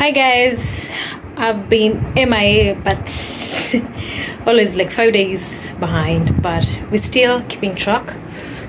Hi guys, I've been MIA but always like five days behind, but we're still keeping track.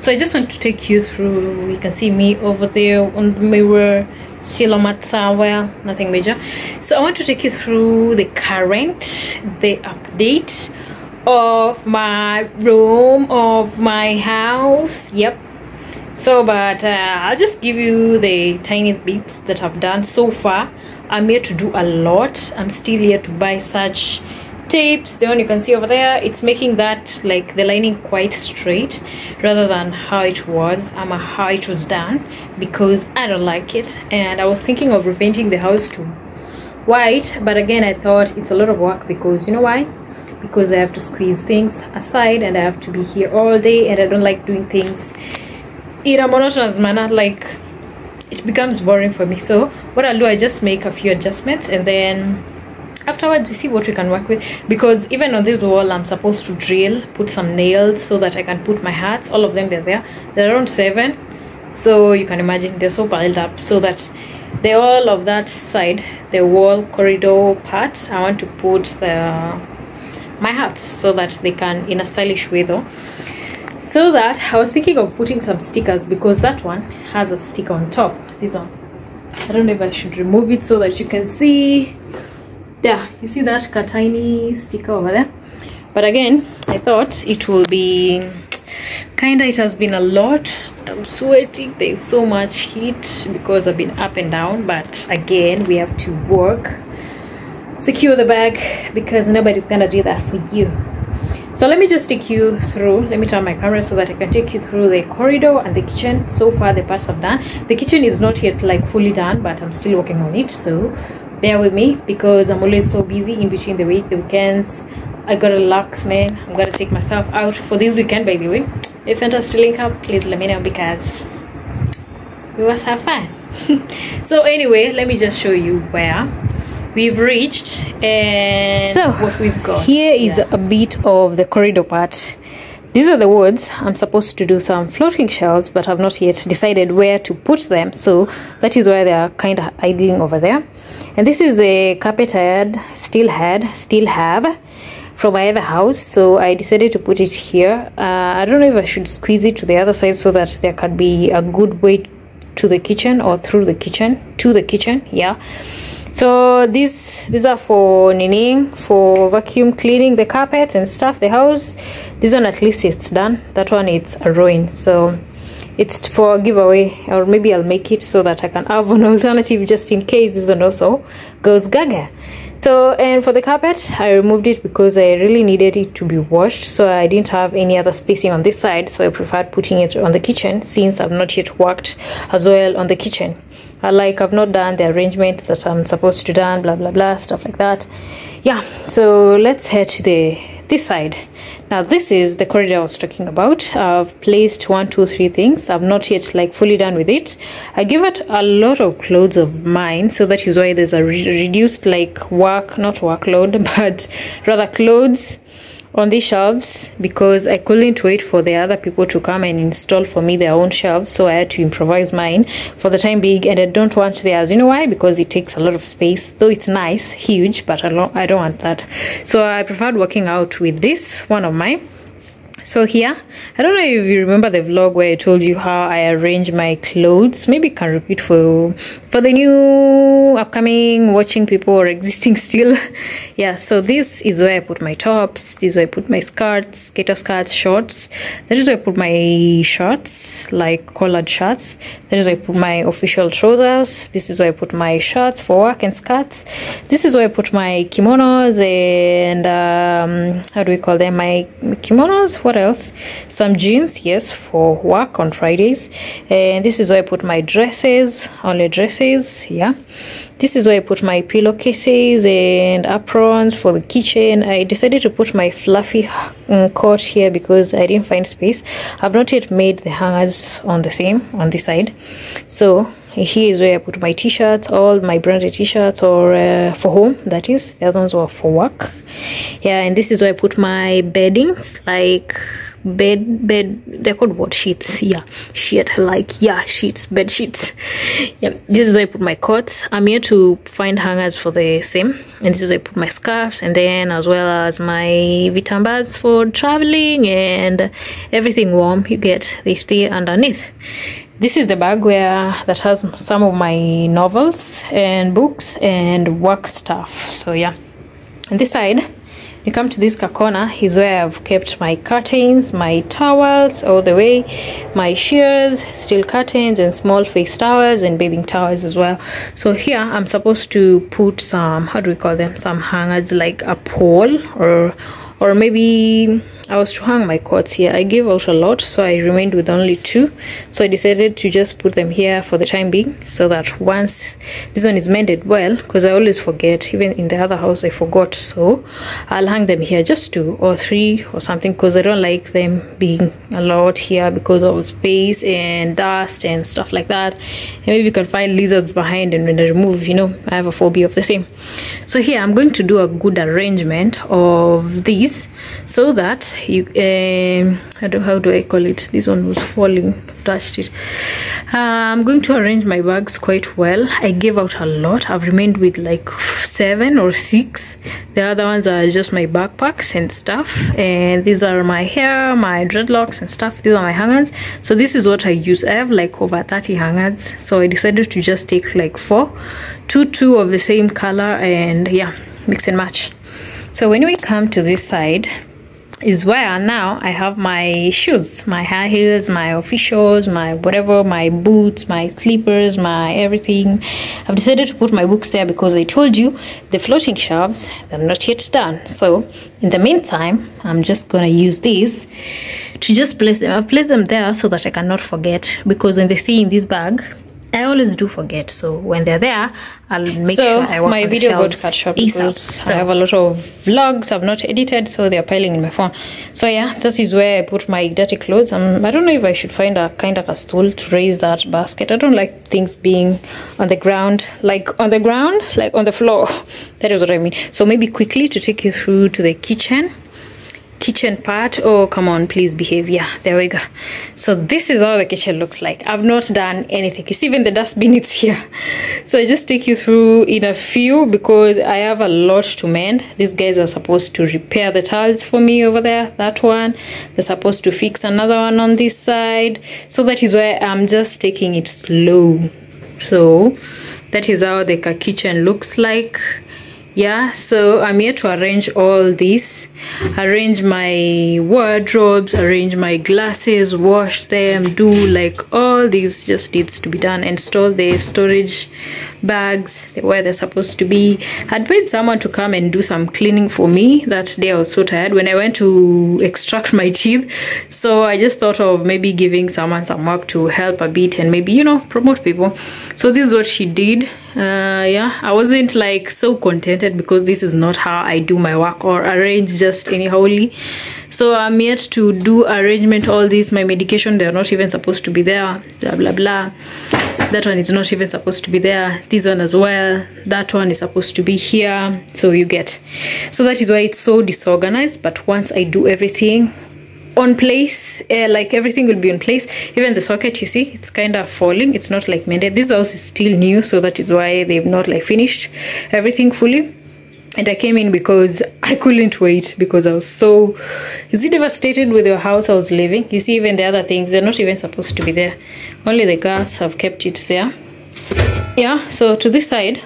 So I just want to take you through. You can see me over there on the mirror, still on well, nothing major. So I want to take you through the current, the update of my room, of my house. Yep, so but uh, i'll just give you the tiny bits that i've done so far i'm here to do a lot. I'm still here to buy such tapes. The one you can see over there it's making that like the lining quite straight rather than how it was. Um, how it was done because i don't like it. And i was thinking of repainting the house to white but again i thought it's a lot of work because you know why? Because i have to squeeze things aside and i have to be here all day and i don't like doing things in a monotonous manner like it becomes boring for me. So what i'll do i just make a few adjustments and then afterwards we see what we can work with. Because even on this wall i'm supposed to drill put some nails so that i can put my hats. All of them they're there. They're around seven. So you can imagine they're so piled up so that the all of that side the wall corridor part i want to put the my hats so that they can in a stylish way though so that I was thinking of putting some stickers because that one has a sticker on top. This one. I don't know if I should remove it so that you can see. Yeah you see that tiny sticker over there? But again I thought it will be kinda it has been a lot. I'm sweating. There's so much heat because I've been up and down but again we have to work. Secure the bag because nobody's gonna do that for you so let me just take you through let me turn my camera so that i can take you through the corridor and the kitchen. So far the parts i've done. The kitchen is not yet like fully done but i'm still working on it so bear with me because i'm always so busy in between the week the weekends. I gotta relax man. I'm gonna take myself out for this weekend by the way. If you're to link up please let me know because we must have fun. So anyway let me just show you where we've reached and so what we've got. here is yeah. a bit of the corridor part. These are the woods i'm supposed to do some floating shelves but i've not yet decided where to put them. So that is why they are kind of idling over there. And this is the carpet i had still had still have from my other house. So i decided to put it here. Uh, i don't know if i should squeeze it to the other side so that there can be a good way to the kitchen or through the kitchen to the kitchen yeah so these these are for nining for vacuum cleaning the carpets and stuff the house. This one at least it's done. That one it's a ruin. So it's for giveaway or maybe i'll make it so that i can have an alternative just in case this one also goes gaga so and for the carpet i removed it because i really needed it to be washed. So i didn't have any other spacing on this side. So i preferred putting it on the kitchen since i've not yet worked as well on the kitchen. I like I've not done the arrangement that I'm supposed to done blah blah blah stuff like that. Yeah so let's head to the this side. Now this is the corridor I was talking about. I've placed one two three things. I'm not yet like fully done with it. I give it a lot of clothes of mine so that is why there's a re reduced like work not workload but rather clothes on these shelves because I couldn't wait for the other people to come and install for me their own shelves so I had to improvise mine for the time being and I don't want theirs. You know why? Because it takes a lot of space though it's nice huge but I don't, I don't want that. So I preferred working out with this one of mine so here i don't know if you remember the vlog where i told you how i arrange my clothes. Maybe can repeat for for the new upcoming watching people or existing still. Yeah so this is where i put my tops. This is where i put my skirts skater skirts shorts. That is where i put my shorts like collared shirts that is where i put my official trousers. This is where i put my shirts for work and skirts. This is where i put my kimonos and um, how do we call them? My kimonos what else? Some jeans yes for work on fridays. And this is where i put my dresses only dresses yeah. This is where i put my pillowcases and aprons for the kitchen. I decided to put my fluffy um, coat here because i didn't find space. I've not yet made the hangers on the same on this side. So here is where I put my t-shirts all my branded t-shirts or uh, for home that is. The other ones were for work. Yeah and this is where I put my beddings like bed bed they're called what sheets yeah shit like yeah sheets bed sheets. Yeah this is where i put my coats. I'm here to find hangers for the same and this is where i put my scarves and then as well as my vitambas for traveling and everything warm you get they stay underneath. This is the bag where that has some of my novels and books and work stuff so yeah. On this side you come to this corner is where I've kept my curtains, my towels all the way, my shears, steel curtains and small face towels and bathing towels as well. So here I'm supposed to put some, how do we call them, some hangers like a pole or or maybe I was to hang my coats here. I gave out a lot, so I remained with only two. So I decided to just put them here for the time being, so that once this one is mended well, because I always forget, even in the other house I forgot, so I'll hang them here, just two or three or something, because I don't like them being a lot here because of space and dust and stuff like that. And maybe you can find lizards behind and when I remove, you know, I have a phobia of the same. So here I'm going to do a good arrangement of these so that you um I don't how do I call it? This one was falling touched it. Uh, I'm going to arrange my bags quite well. I gave out a lot. I've remained with like seven or six. The other ones are just my backpacks and stuff and these are my hair my dreadlocks and stuff. These are my hangers. So this is what I use. I have like over 30 hangers. So I decided to just take like four. Two two of the same color and yeah mix and match so when we come to this side is where now I have my shoes, my high heels, my officials, my whatever, my boots, my slippers, my everything. I've decided to put my books there because I told you the floating shelves, they're not yet done. So in the meantime, I'm just gonna use these to just place them. I've placed them there so that I cannot forget because when they stay in this bag, I always do forget. So when they're there, I'll make so sure I work my on video got cut short ASAP. So I have a lot of vlogs I've not edited, so they're piling in my phone. So yeah, this is where I put my dirty clothes. Um, I don't know if I should find a kind of a stool to raise that basket. I don't like things being on the ground, like on the ground, like on the floor. That is what I mean. So maybe quickly to take you through to the kitchen kitchen part. Oh come on please behave. Yeah there we go. So this is how the kitchen looks like. I've not done anything. You see even the dustbin is here. So i just take you through in a few because i have a lot to mend. These guys are supposed to repair the tiles for me over there that one. They're supposed to fix another one on this side. So that is why i'm just taking it slow. So that is how the kitchen looks like. Yeah so i'm here to arrange all this arrange my wardrobes arrange my glasses wash them do like all these just needs to be done. And store the storage bags where they're supposed to be. I'd paid someone to come and do some cleaning for me that day. I was so tired when i went to extract my teeth. So i just thought of maybe giving someone some work to help a bit and maybe you know promote people. So this is what she did. Uh yeah i wasn't like so contented because this is not how i do my work or arrange just anyhowly so i'm yet to do arrangement all this my medication they're not even supposed to be there blah blah blah. That one is not even supposed to be there. This one as well. That one is supposed to be here. So you get. So that is why it's so disorganized but once i do everything on place uh, like everything will be in place. Even the socket you see it's kind of falling. It's not like mended. This house is still new so that is why they've not like finished everything fully and I came in because I couldn't wait because I was so is it devastated with your house I was living? You see even the other things they're not even supposed to be there. Only the gas have kept it there. Yeah so to this side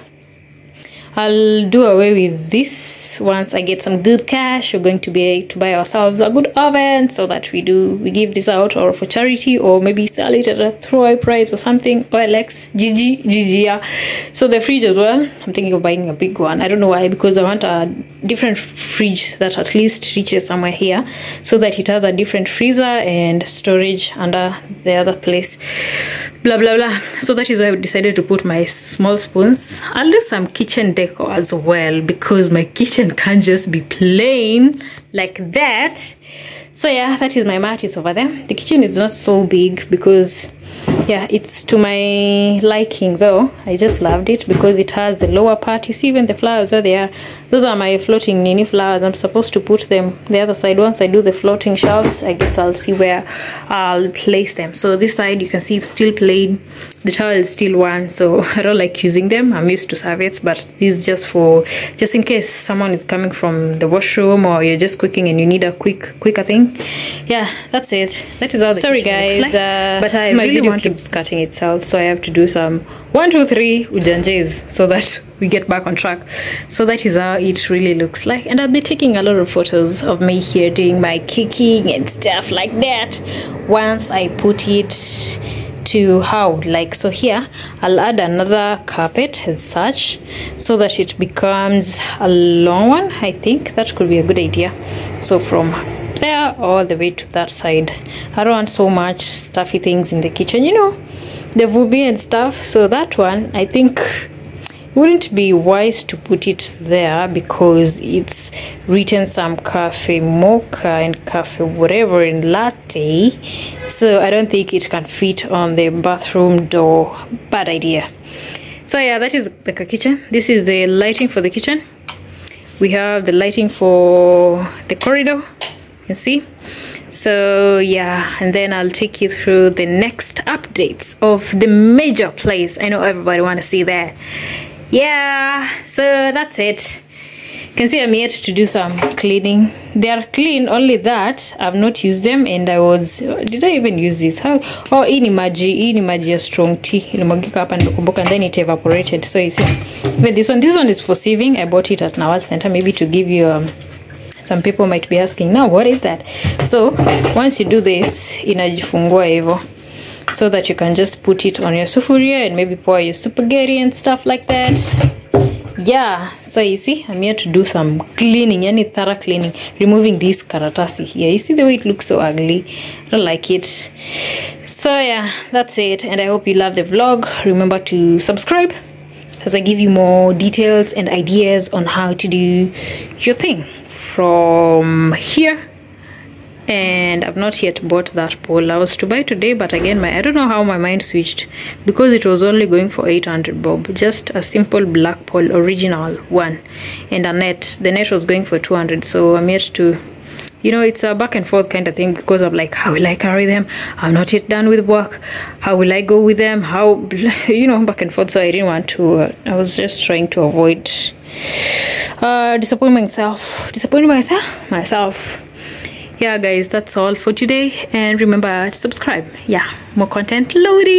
I'll do away with this once I get some good cash. We're going to be able to buy ourselves a good oven so that we do we give this out or for charity or maybe sell it at a throwaway price or something. OLX, GG, GG, yeah. So the fridge as well. I'm thinking of buying a big one. I don't know why because I want a different fridge that at least reaches somewhere here so that it has a different freezer and storage under the other place. Blah blah blah. So that is why I decided to put my small spoons. I'll do some kitchen decor as well because my kitchen can't just be plain like that. So yeah that is my mat is over there. The kitchen is not so big because yeah it's to my liking though. I just loved it because it has the lower part. You see even the flowers where they are those are my floating nini flowers. I'm supposed to put them the other side. Once i do the floating shelves i guess i'll see where i'll place them. So this side you can see it's still plain. The towel is still one so i don't like using them. I'm used to serviettes but this is just for just in case someone is coming from the washroom or you're just cooking and you need a quick quicker thing. Yeah that's it. That is all the sorry guys like. uh, but i really want keeps cutting itself so i have to do some one two three ujanjes so that we get back on track. So that is how it really looks like. And i'll be taking a lot of photos of me here doing my kicking and stuff like that once i put it to how. Like so here I'll add another carpet as such so that it becomes a long one I think. That could be a good idea. So from there all the way to that side. I don't want so much stuffy things in the kitchen you know the vubi and stuff. So that one I think wouldn't be wise to put it there because it's written some cafe mocha and cafe whatever in latte. So i don't think it can fit on the bathroom door. Bad idea. So yeah that is the kitchen. This is the lighting for the kitchen. We have the lighting for the corridor you see? So yeah and then i'll take you through the next updates of the major place i know everybody want to see that. Yeah so that's it. You can see i'm yet to do some cleaning. They are clean only that i've not used them and i was did i even use this how? Oh hii ni maji hii maji ya strong tea. Ilimwagika hapa nimekumbuka and then it evaporated. So you see but this one this one is for saving i bought it at nawal center maybe to give you um, some people might be asking now what is that? So once you do this inajifungua hivyo so that you can just put it on your sufuria and maybe pour your spaghetti and stuff like that. Yeah so you see i'm here to do some cleaning any thorough cleaning removing this karatasi. Here you see the way it looks so ugly. I don't like it. So yeah that's it and i hope you love the vlog. Remember to subscribe as i give you more details and ideas on how to do your thing from here and I've not yet bought that pole. I was to buy today, but again, my I don't know how my mind switched because it was only going for 800 bob. Just a simple black pole, original one, and a net. The net was going for 200, so I'm yet to. You know, it's a back and forth kind of thing because I'm like, how will I carry them? I'm not yet done with work. How will I go with them? How, you know, back and forth. So I didn't want to, uh, I was just trying to avoid uh, disappointing myself. Disappointing myself? Myself yeah guys that's all for today and remember to subscribe yeah more content loading